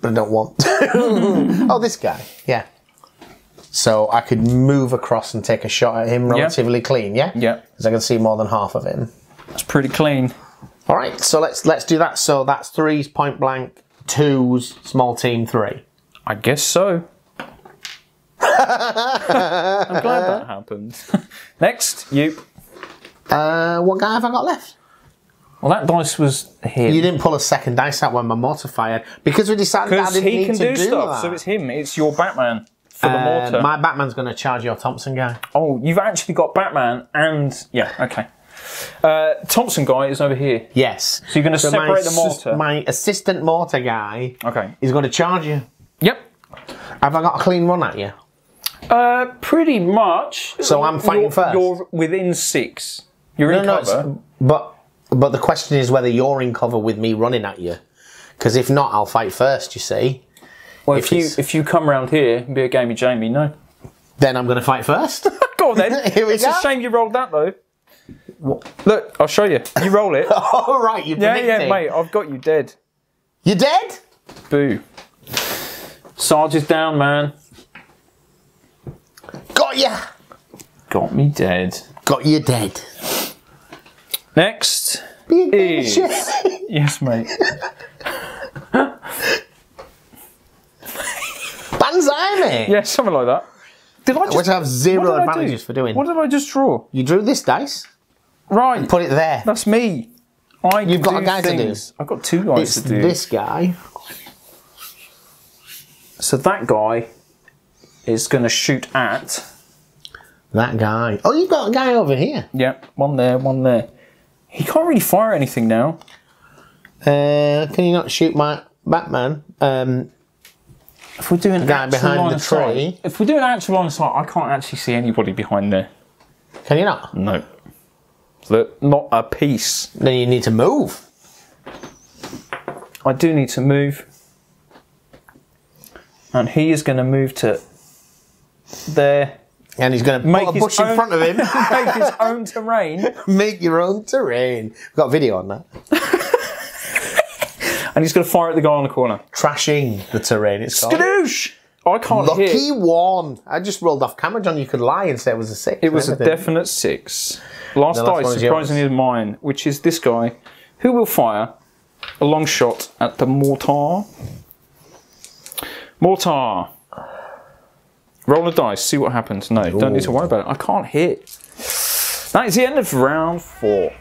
S1: But I don't want. (laughs) oh, this guy. Yeah. So I could move across and take a shot at him relatively clean. Yeah.
S2: Yeah.
S1: Because I can see more than half of him.
S2: That's pretty clean.
S1: All right. So let's let's do that. So that's threes point blank, twos small team three.
S2: I guess so. (laughs) I'm glad that happened. (laughs) Next, you.
S1: Uh, what guy have I got left?
S2: Well, that dice was him.
S1: You didn't pull a second dice out when my mortar fired because we decided I
S2: Because
S1: didn't
S2: he
S1: need
S2: can
S1: to
S2: do,
S1: do
S2: stuff,
S1: that.
S2: so it's him. It's your Batman for the
S1: Uh,
S2: mortar.
S1: my Batman's going to charge your Thompson guy.
S2: oh, you've actually got Batman and yeah, okay. Uh, Thompson guy is over here.
S1: Yes.
S2: So you're going to
S1: So my
S2: separate the mortar.
S1: My assistant mortar guy
S2: okay.
S1: is going to charge you. Have I got a clean run at you?
S2: Uh, pretty much.
S1: So I'm fighting
S2: you're,
S1: first?
S2: You're within six. You're in
S1: No, no.
S2: cover.
S1: But but the question is whether you're in cover with me running at you. Because if not, I'll fight first. You see.
S2: Well,
S1: If
S2: if, you if you come round here and be a gamey Jamie, no.
S1: Then I'm going to fight first. (laughs)
S2: Go on then. (laughs)
S1: Here we
S2: it's
S1: go.
S2: a shame you rolled that though. Look, I'll show you. You roll it. (laughs)
S1: All right, you
S2: yeah,
S1: predicting.
S2: yeah, mate. I've got you dead.
S1: You dead?
S2: Boo. Sarge is down, man.
S1: Got ya.
S2: Got me dead.
S1: Got you dead.
S2: Next. Is- (laughs) Yes, mate.
S1: Banzai, mate.
S2: Yeah, something like that. Did I just
S1: Which I have zero
S2: do?
S1: advantages for doing.
S2: What did I just draw?
S1: You drew this dice.
S2: Right.
S1: Put it there.
S2: That's me. I
S1: You've got a guy to do.
S2: I've got two guys
S1: It's
S2: to do.
S1: this guy.
S2: So that guy is going to shoot at.
S1: That guy. Oh, you've got a guy over here.
S2: Yep, one there, one there. He can't really fire anything now.
S1: Uh, can you not shoot my Batman? Um,
S2: If we're doing
S1: Guy
S2: actual
S1: behind the
S2: of sight-
S1: tree.
S2: if we're doing actual line of sight, I can't actually see anybody behind there.
S1: can you not?
S2: No. Look, not a piece.
S1: Then you need to move.
S2: I do need to move. And he is going to move to there.
S1: And he's going to
S2: Make
S1: put a
S2: his
S1: bush in
S2: own-
S1: front of him. (laughs)
S2: Make his own terrain. (laughs)
S1: Make your own terrain. We've got a video on that. (laughs)
S2: And he's going to fire at the guy on the corner.
S1: Trashing the terrain. It's.
S2: Skadoosh! I can't
S1: Lucky
S2: hit.
S1: one. I just rolled off camera, John. You could lie and say it was a six.
S2: It was a definite six. Last dice,
S1: is
S2: surprisingly, is mine, which is this guy, who will fire a long shot at the mortar. Mortar. Roll a dice, see what happens. No, don't need to worry about it. I can't hit. That is the end of round four.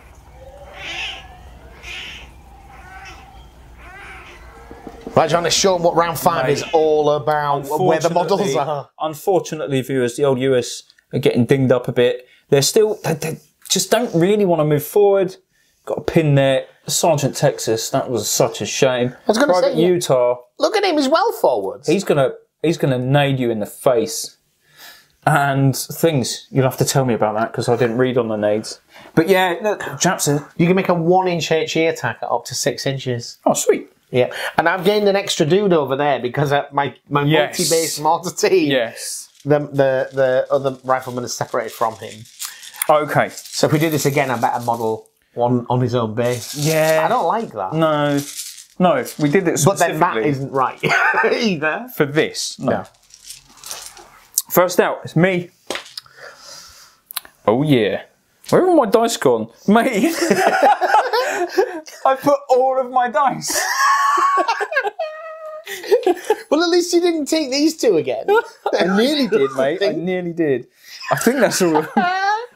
S1: Right, John, let's show them what round five
S2: Mate,
S1: is all about, where the models are.
S2: Unfortunately, viewers, the old US are getting dinged up a bit. They're still, they, they just don't really want to move forward. Got a pin there. Sergeant Texas, that was such a shame.
S1: was gonna
S2: Private
S1: say.
S2: Utah,
S1: Look at him, he's well forwards.
S2: he's gonna he's gonna nade you in the face. And things you'll have to tell me about that because I didn't read on the nades. But yeah, look, Japs are
S1: You can make a one inch HE attack at up to six inches.
S2: oh sweet.
S1: Yeah, and I've gained an extra dude over there because uh, my my
S2: Yes.
S1: multi-base mortar team,
S2: Yes.
S1: the, the the other rifleman is separated from him.
S2: Okay.
S1: So if we do this again, I better model one on his own base.
S2: Yeah.
S1: I don't like that,
S2: No. No, we did it
S1: but then that isn't right (laughs) either.
S2: for this. No.
S1: No.
S2: First out, it's me. Oh yeah. Where have my dice gone? Mate. (laughs) I put all of my dice. (laughs)
S1: Well, at least you didn't take these two again.
S2: I nearly did, mate. I nearly did. I think that's all.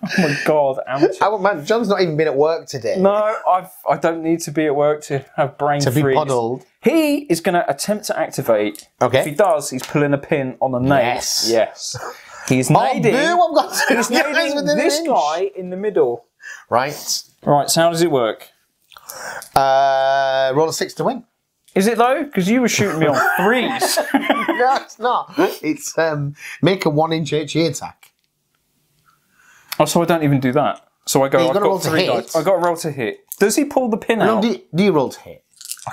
S2: Oh my god, amateur.
S1: Oh man, John's not even been at work today.
S2: No, I've. I don't need to be at work to have brain
S1: to be
S2: freeze.
S1: puddled.
S2: He is going to attempt to activate.
S1: Okay.
S2: If he does, he's pulling a pin on the nade.
S1: Yes.
S2: Yes. He's
S1: Oh,
S2: nading.
S1: boo! I've got two
S2: He's (laughs) nading this guy in the middle.
S1: Right.
S2: Right. So how does it work?
S1: Uh, roll a six to win.
S2: Is it though? Because you were shooting me on (laughs) threes.
S1: no, it's not. It's um, make a one inch HE attack.
S2: Oh, so I don't even do that. So I go.
S1: you've
S2: I've got
S1: to
S2: three
S1: hit.
S2: dice. I got to roll to hit. Does he pull the pin
S1: No,
S2: out?
S1: do, do you roll to hit?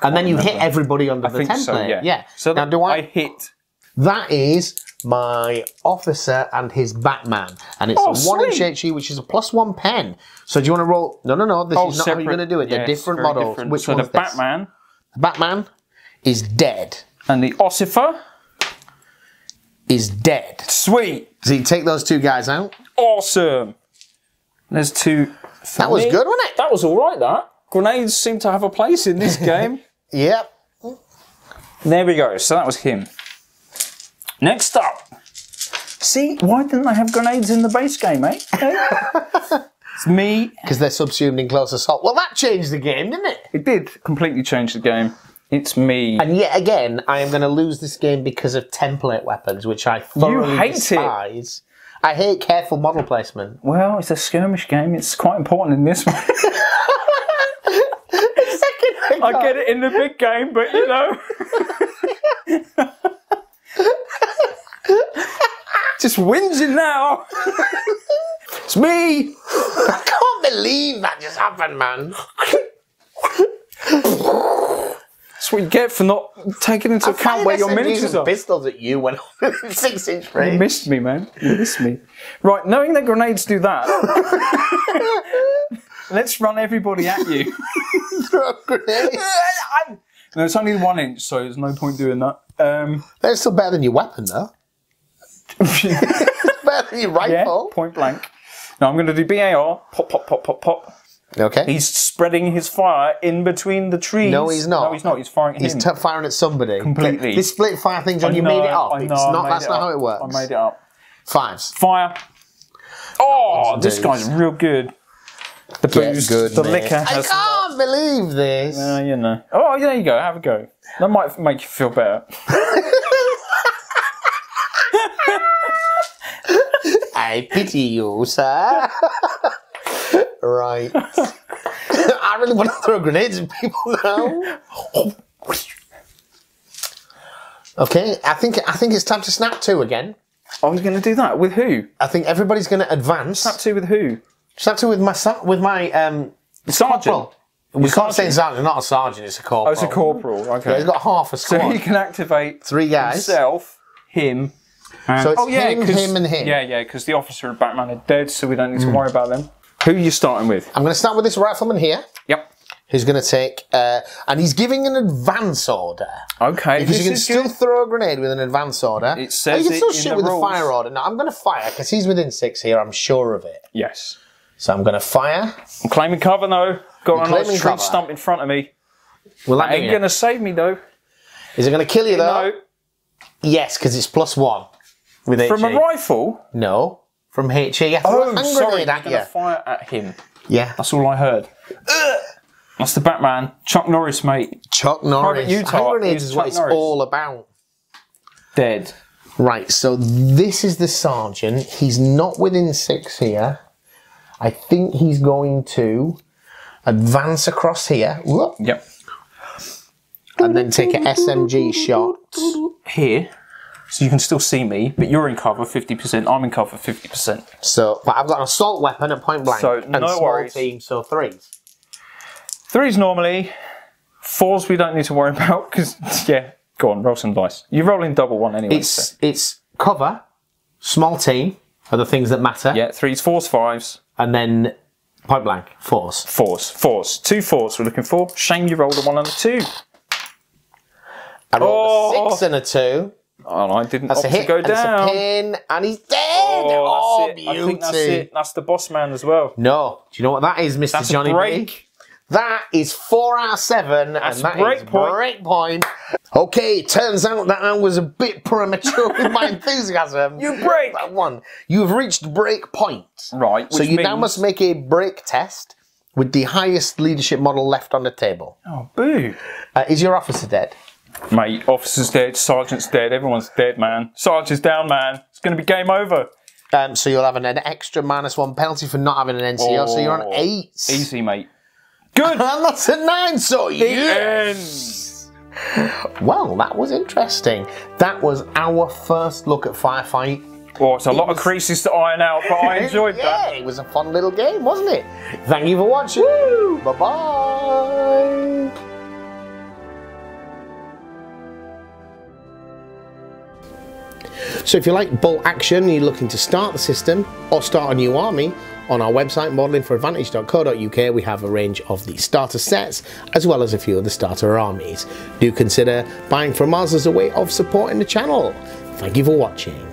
S1: And then you hit everybody under
S2: I
S1: the template.
S2: so. Yeah.
S1: yeah.
S2: So
S1: now, do I?
S2: I hit.
S1: That is my officer and his Batman, and it's
S2: Oh,
S1: a one inch
S2: sweet.
S1: HE, which is a plus one pen. So do you want to roll? No, no, no. This oh, is not how you're going to do it. They're
S2: Oh, Yes,
S1: different models.
S2: different.
S1: Which
S2: so the
S1: one's this?
S2: Batman
S1: Batman is dead.
S2: and the Ossifer.
S1: Is dead.
S2: Sweet.
S1: So you take those two guys out.
S2: Awesome. There's two.
S1: That was
S2: me.
S1: good, wasn't it?
S2: That was all right. That grenades seem to have a place in this (laughs) game.
S1: Yep.
S2: there we go. So that was him. Next up. See, why didn't I have grenades in the base game, eh? (laughs) It's me.
S1: Because they're subsumed in close assault. Well, that changed the game, didn't it?
S2: It did completely change the game. It's me.
S1: And yet again, I am going to lose this game because of template weapons, which I thoroughly
S2: hate it.
S1: I hate careful model placement.
S2: well, it's a skirmish game. It's quite important in this one. (laughs) I get it in the big game, but you know. (laughs) Just whinging now. it's me.
S1: I can't believe that just happened, man. (laughs)
S2: It's That's what you get for not taking into account where your miniatures are.
S1: pistols at you when six inch range.
S2: You missed me, man. You missed me. Right, knowing that grenades do that, (laughs) let's run everybody at you.
S1: Throw (laughs) grenades. (laughs)
S2: No, it's only one inch, so there's no point doing that. Um,
S1: They're still better than your weapon, though. better than your
S2: yeah,
S1: rifle.
S2: point blank. Now I'm going to do BAR. Pop, pop, pop, pop, pop.
S1: Okay.
S2: He's spreading his fire in between the trees.
S1: No, he's not.
S2: No, he's not. He's firing at
S1: He's
S2: him.
S1: firing at somebody.
S2: Completely.
S1: This split fire thing, John,
S2: I
S1: you
S2: know,
S1: made it up.
S2: I know,
S1: it's not. That's
S2: it
S1: not
S2: up.
S1: how it works.
S2: I made it up.
S1: Fives.
S2: Fire. Oh, this
S1: do.
S2: guy's real good. The booze,
S1: good,
S2: the
S1: mate.
S2: liquor
S1: I can't believe this.
S2: Uh, you know. Oh, there you go. Have a go. That might make you feel better. (laughs)
S1: I pity you, sir. (laughs) right. (laughs) I really want to throw grenades at people now. okay, I think I think it's time to snap two again.
S2: Oh, you're going to do that with who?
S1: I think everybody's going to advance.
S2: Snap two with who?
S1: Snap two with my with my um.
S2: Sergeant.
S1: Corporal. We can't say sergeant, not a sergeant. It's a corporal.
S2: Oh, it's a corporal. Okay.
S1: He's got half a squad.
S2: so he can activate
S1: Three guys.
S2: himself, him. and-
S1: So it's
S2: oh yeah,
S1: him, him, and him.
S2: Yeah, yeah, because the officer and Batman are dead, so we don't need to worry about them. Who are you starting with?
S1: I'm going to start with this rifleman here,
S2: Yep.
S1: who's going to take, uh, and he's giving an advance order.
S2: Okay.
S1: Because you can still
S2: good.
S1: throw a grenade with an advance order.
S2: It says
S1: you can still shoot
S2: the
S1: with
S2: rules.
S1: a fire order. Now I'm going to fire because he's within six here. I'm sure of it.
S2: Yes.
S1: So I'm going to fire.
S2: I'm claiming cover though. Got a nice tree stump in front of me.
S1: Well, that
S2: Ain't gonna save me though.
S1: Is it going to kill you though?
S2: No.
S1: Yes, because it's plus one with
S2: From
S1: HE.
S2: a rifle.
S1: No, from HE. You have to a
S2: Oh, sorry.
S1: grenade
S2: I'm
S1: at
S2: gonna
S1: you.
S2: fire at him.
S1: Yeah,
S2: That's all I heard. That's the Batman. Chuck Norris, mate.
S1: Chuck Norris.
S2: Utah
S1: hand grenades
S2: is
S1: what it's
S2: Norris.
S1: all about.
S2: Dead.
S1: Right, so this is the sergeant. He's not within six here. I think he's going to advance across here whoop,
S2: Yep.
S1: and then take an SMG shot.
S2: Here. So you can still see me, but you're in cover 50%. I'm in cover 50%.
S1: So, but I've got an assault weapon at point blank
S2: So,
S1: and
S2: no
S1: small
S2: worries.
S1: team, so threes.
S2: Threes normally. Fours we don't need to worry (laughs) about because, yeah, go on, roll some dice. You're rolling double one anyway.
S1: It's
S2: so.
S1: it's cover, small team are the things that matter,
S2: Yeah, threes, fours, fives,
S1: and then point blank fours.
S2: fours, fours. Two fours we're looking for. Shame you rolled a one and a two.
S1: I rolled
S2: Oh.
S1: a six and a two.
S2: Oh, I didn't
S1: That's a
S2: opt
S1: hit.
S2: to go
S1: and it's a
S2: down.
S1: pin, and he's dead.
S2: Oh,
S1: Oh,
S2: it.
S1: beauty.
S2: I think that's it. That's the boss man as well.
S1: No, do you know what that is, Mr.
S2: That's
S1: Johnny
S2: a
S1: B?
S2: break.
S1: That is four out of seven,
S2: That's
S1: and that is
S2: break point.
S1: break point. Okay, turns out that I was a bit premature with my (laughs) enthusiasm.
S2: You break.
S1: That one. You've reached break point.
S2: Right.
S1: So you now must make a break test with the highest leadership model left on the table.
S2: Oh, boo.
S1: Uh, is your officer dead?
S2: Mate, officer's dead, sergeant's dead, everyone's dead, man. Sergeant's down, man. It's going to be game over.
S1: Um, so you'll have an, an extra minus one penalty for not having an NCO. So you're on
S2: Oh.
S1: eight.
S2: Easy, mate. Good.
S1: And that's a nine. So yes. Well, that was interesting. That was our first look at Firefight.
S2: Well, it's a lot
S1: was-
S2: of creases to iron out, but I (laughs) enjoyed
S1: yeah,
S2: that.
S1: it was a fun little game, wasn't it? Thank you for watching. Bye bye. So if you like bolt action and you're looking to start the system or start a new army, on our website modellingforadvantage.co.uk we have a range of the starter sets as well as a few of the starter armies. Do consider buying from us as a way of supporting the channel. Thank you for watching.